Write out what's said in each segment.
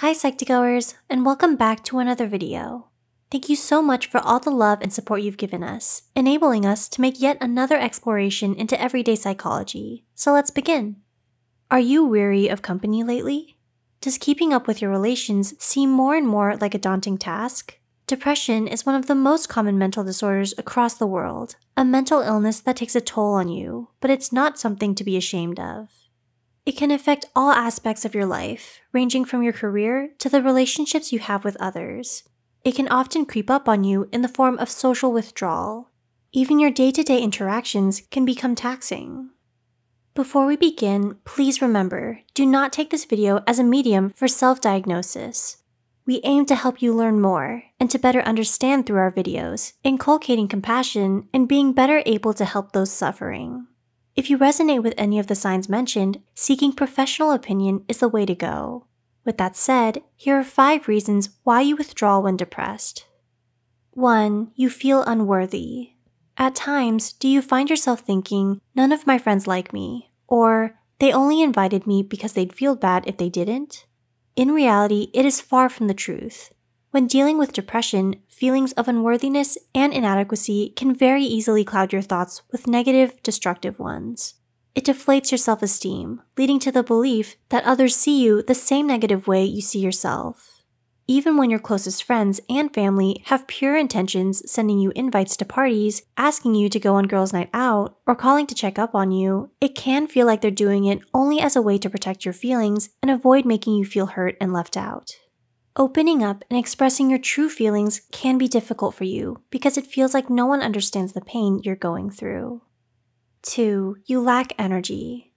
Hi Psych2Goers, and welcome back to another video. Thank you so much for all the love and support you've given us, enabling us to make yet another exploration into everyday psychology. So let's begin. Are you weary of company lately? Does keeping up with your relations seem more and more like a daunting task? Depression is one of the most common mental disorders across the world, a mental illness that takes a toll on you, but it's not something to be ashamed of. It can affect all aspects of your life, ranging from your career to the relationships you have with others. It can often creep up on you in the form of social withdrawal. Even your day to day interactions can become taxing. Before we begin, please remember do not take this video as a medium for self diagnosis. We aim to help you learn more and to better understand through our videos, inculcating compassion and being better able to help those suffering. If you resonate with any of the signs mentioned, seeking professional opinion is the way to go. With that said, here are five reasons why you withdraw when depressed. 1. You feel unworthy. At times, do you find yourself thinking, none of my friends like me, or they only invited me because they'd feel bad if they didn't? In reality, it is far from the truth. When dealing with depression, feelings of unworthiness and inadequacy can very easily cloud your thoughts with negative, destructive ones. It deflates your self esteem, leading to the belief that others see you the same negative way you see yourself. Even when your closest friends and family have pure intentions sending you invites to parties, asking you to go on girls' night out, or calling to check up on you, it can feel like they're doing it only as a way to protect your feelings and avoid making you feel hurt and left out. Opening up and expressing your true feelings can be difficult for you because it feels like no one understands the pain you're going through. 2. You lack energy.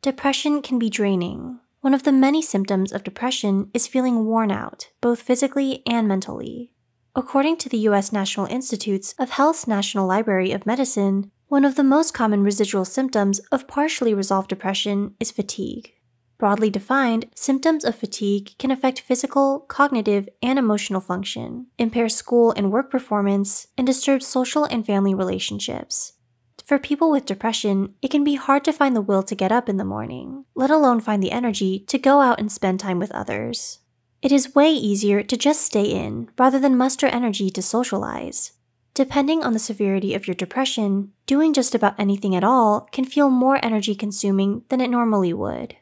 Depression can be draining. One of the many symptoms of depression is feeling worn out, both physically and mentally. According to the U.S. National Institutes of Health's National Library of Medicine, one of the most common residual symptoms of partially resolved depression is fatigue. Broadly defined, symptoms of fatigue can affect physical, cognitive, and emotional function, impair school and work performance, and disturb social and family relationships. For people with depression, it can be hard to find the will to get up in the morning, let alone find the energy to go out and spend time with others. It is way easier to just stay in rather than muster energy to socialize. Depending on the severity of your depression, doing just about anything at all can feel more energy consuming than it normally would.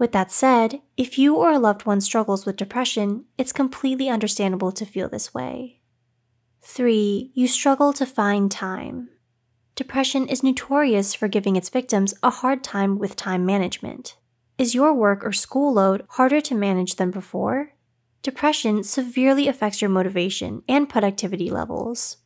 With that said, if you or a loved one struggles with depression, it's completely understandable to feel this way. 3. You struggle to find time. Depression is notorious for giving its victims a hard time with time management. Is your work or school load harder to manage than before? Depression severely affects your motivation and productivity levels.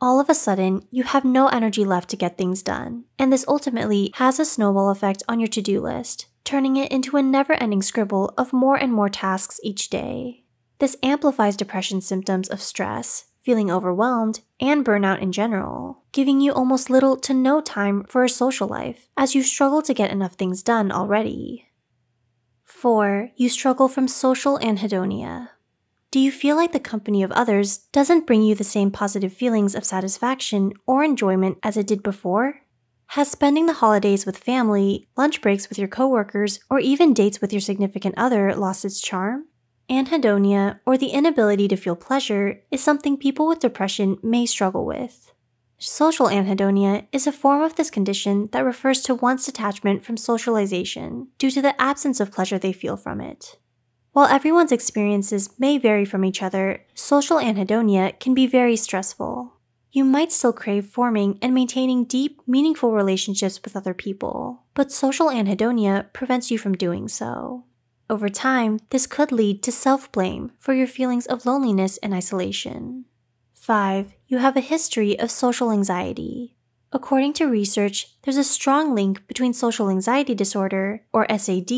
All of a sudden, you have no energy left to get things done, and this ultimately has a snowball effect on your to do list, turning it into a never ending scribble of more and more tasks each day. This amplifies depression symptoms of stress, feeling overwhelmed, and burnout in general, giving you almost little to no time for a social life as you struggle to get enough things done already. 4. You struggle from social anhedonia. Do you feel like the company of others doesn't bring you the same positive feelings of satisfaction or enjoyment as it did before? Has spending the holidays with family, lunch breaks with your coworkers, or even dates with your significant other lost its charm? Anhedonia, or the inability to feel pleasure, is something people with depression may struggle with. Social anhedonia is a form of this condition that refers to one's detachment from socialization due to the absence of pleasure they feel from it. While everyone's experiences may vary from each other, social anhedonia can be very stressful. You might still crave forming and maintaining deep, meaningful relationships with other people, but social anhedonia prevents you from doing so. Over time, this could lead to self blame for your feelings of loneliness and isolation. 5. You have a history of social anxiety. According to research, there's a strong link between social anxiety disorder, or SAD,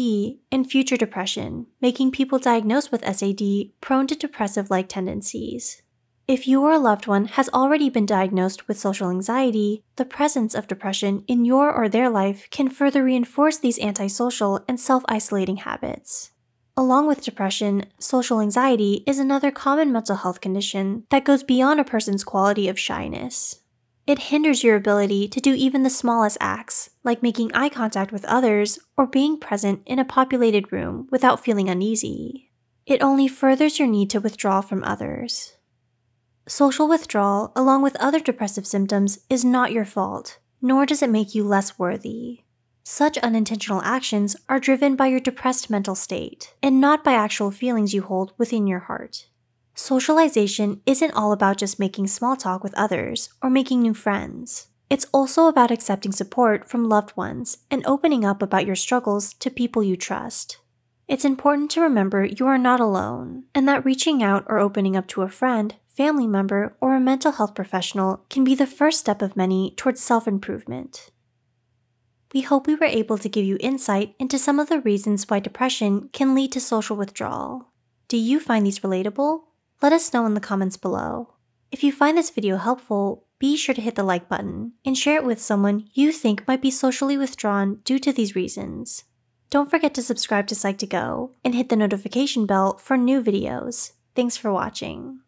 and future depression, making people diagnosed with SAD prone to depressive like tendencies. If you or a loved one has already been diagnosed with social anxiety, the presence of depression in your or their life can further reinforce these antisocial and self isolating habits. Along with depression, social anxiety is another common mental health condition that goes beyond a person's quality of shyness. It hinders your ability to do even the smallest acts, like making eye contact with others or being present in a populated room without feeling uneasy. It only furthers your need to withdraw from others. Social withdrawal, along with other depressive symptoms, is not your fault, nor does it make you less worthy. Such unintentional actions are driven by your depressed mental state, and not by actual feelings you hold within your heart. Socialization isn't all about just making small talk with others or making new friends. It's also about accepting support from loved ones and opening up about your struggles to people you trust. It's important to remember you are not alone, and that reaching out or opening up to a friend, family member, or a mental health professional can be the first step of many towards self improvement. We hope we were able to give you insight into some of the reasons why depression can lead to social withdrawal. Do you find these relatable? Let us know in the comments below. If you find this video helpful, be sure to hit the like button and share it with someone you think might be socially withdrawn due to these reasons. Don't forget to subscribe to Psych2Go and hit the notification bell for new videos. Thanks for watching.